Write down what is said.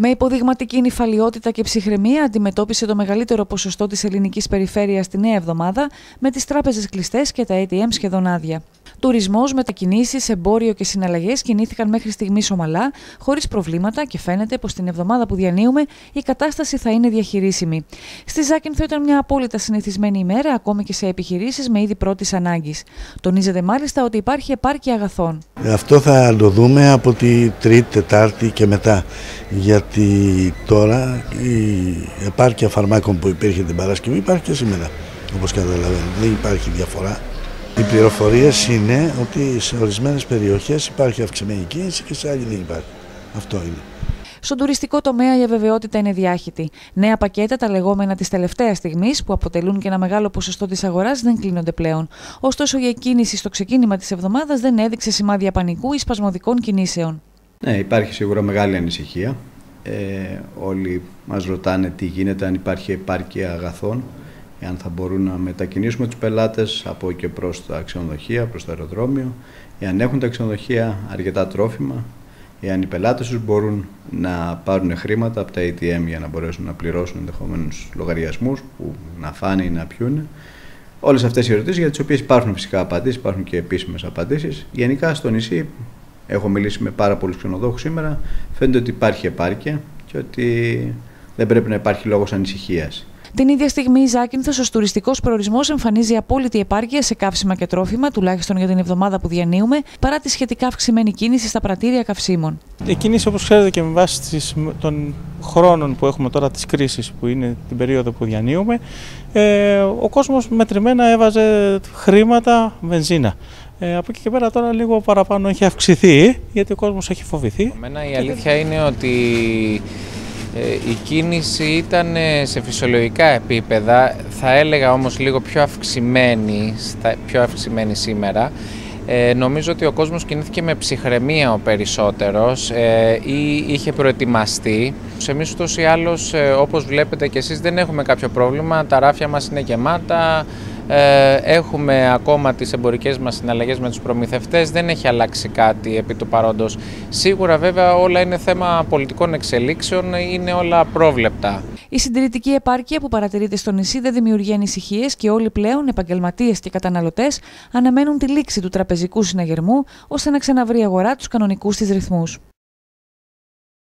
Με υποδειγματική νυφαλιότητα και ψυχραιμία αντιμετώπισε το μεγαλύτερο ποσοστό της ελληνικής περιφέρειας τη νέα εβδομάδα, με τις τράπεζες κλειστές και τα ATM σχεδόν άδεια. Τουρισμός, μετακινήσεις, εμπόριο και συναλλαγές κινήθηκαν μέχρι στιγμής ομαλά, χωρίς προβλήματα και φαίνεται πως την εβδομάδα που διανύουμε η κατάσταση θα είναι διαχειρίσιμη. Στη Ζάκυνθο ήταν μια απόλυτα συνηθισμένη ημέρα, ακόμη και σε επιχειρήσεις με είδη πρώτης ανάγκης. Τονίζεται μάλιστα ότι υπάρχει επάρκεια αγαθών. Αυτό θα το δούμε από τη Τρίτη, Τετάρτη και μετά. Γιατί τώρα η επάρκεια φαρμάκων που υπήρχε την Παρασκευή υπάρχει και σήμερα. Όπως καταλαβαίνετε, δεν υπάρχει διαφορά. Οι πληροφορίες είναι ότι σε ορισμένες περιοχές υπάρχει αυξημένη κίνηση και σε άλλοι δεν υπάρχει. Αυτό είναι. Στον τουριστικό τομέα η αβεβαιότητα είναι διάχυτη. Νέα πακέτα, τα λεγόμενα της τελευταίας στιγμής, που αποτελούν και ένα μεγάλο ποσοστό της αγοράς, δεν κλείνονται πλέον. Ωστόσο, η εκκίνηση στο ξεκίνημα της εβδομάδας δεν έδειξε σημάδια πανικού ή σπασμωδικών κινήσεων. Ναι, υπάρχει σίγουρα μεγάλη ανησυχία. Ε, όλοι μας ρωτάνε τι γίνεται, αν υπάρχει επάρκεια αγαθών, αν θα μπορούν να μετακινήσουμε τους πελάτες από και προς τα ξενοδοχεία, προς το αεροδρόμιο, εάν έχουν τα ξενοδοχεία αρκετά τρόφιμα, εάν οι πελάτες τους μπορούν να πάρουν χρήματα από τα ATM για να μπορέσουν να πληρώσουν ενδεχομένους λογαριασμούς που να φάνε ή να πιούνε. Όλες αυτές οι ερωτήσεις για τις οποίες υπάρχουν φυσικά απαντήσεις, υπάρχουν και επίσημες απαντήσεις. Γενικά στο νησί έχω μιλήσει με πάρα πολλούς ξενοδόχους σήμερα, φαίνεται ότι υπάρχει επάρκεια και ότι δεν πρέπει να υπάρχει λόγος ανησυχίας. Την ίδια στιγμή, η Ζάκυνθο ως τουριστικός προορισμός εμφανίζει απόλυτη επάρκεια σε καύσιμα και τρόφιμα, τουλάχιστον για την εβδομάδα που διανύουμε, παρά τη σχετικά αυξημένη κίνηση στα πρατήρια καυσίμων. Η κίνηση, όπως ξέρετε, και με βάση των χρόνων που έχουμε τώρα της κρίσης, που είναι την περίοδο που διανύουμε, ε, ο κόσμος μετρημένα έβαζε χρήματα, βενζίνα. Ε, από εκεί και πέρα τώρα λίγο παραπάνω έχει αυξηθεί γιατί ο κόσμος έχει φοβηθεί. Εμένα η αλήθεια είναι ότι ε, η κίνηση ήταν ε, σε φυσιολογικά επίπεδα, θα έλεγα όμως λίγο πιο αυξημένη, πιο αυξημένη σήμερα. Ε, νομίζω ότι ο κόσμος κινήθηκε με ψυχραιμία ο περισσότερος ε, ή είχε προετοιμαστεί. Εμείς ούτως ή άλλως, ε, όπως βλέπετε και εσείς, δεν έχουμε κάποιο πρόβλημα. Τα ράφια μας είναι γεμάτα, ε, έχουμε ακόμα τις εμπορικές μας συναλλαγές με τους προμηθευτές, δεν έχει αλλάξει κάτι επί του παρόντος. Σίγουρα βέβαια όλα είναι θέμα πολιτικών εξελίξεων, είναι όλα πρόβλεπτα. Η συντηρητική επάρκεια που παρατηρείται στο νησί δεν δημιουργεί ανησυχίες και όλοι πλέον, επαγγελματίες και καταναλωτές, αναμένουν τη λήξη του τραπεζικού συναγερμού ώστε να ξαναβρει αγορά τους κανονικούς της ρυθμούς.